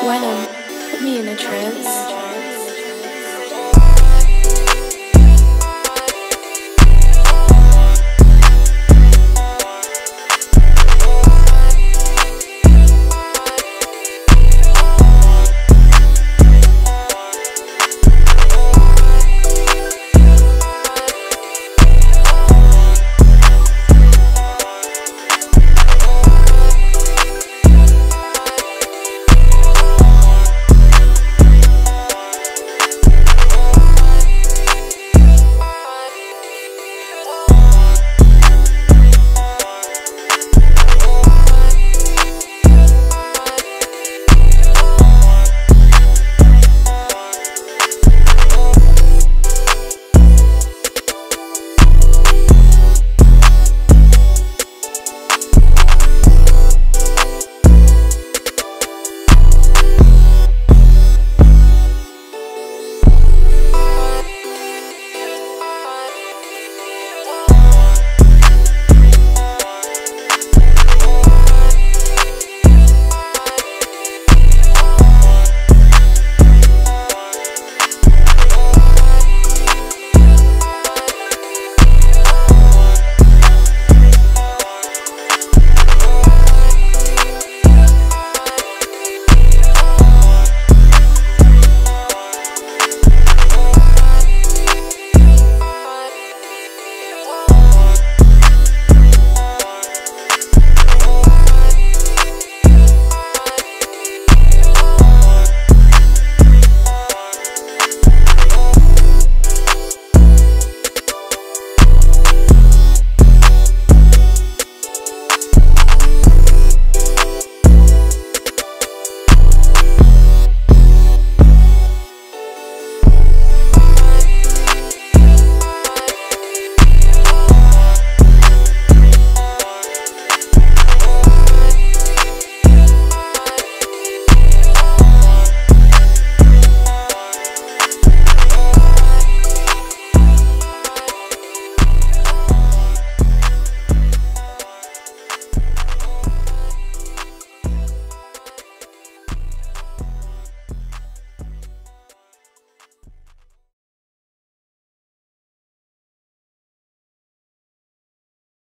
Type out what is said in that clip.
When I'm me in a trance.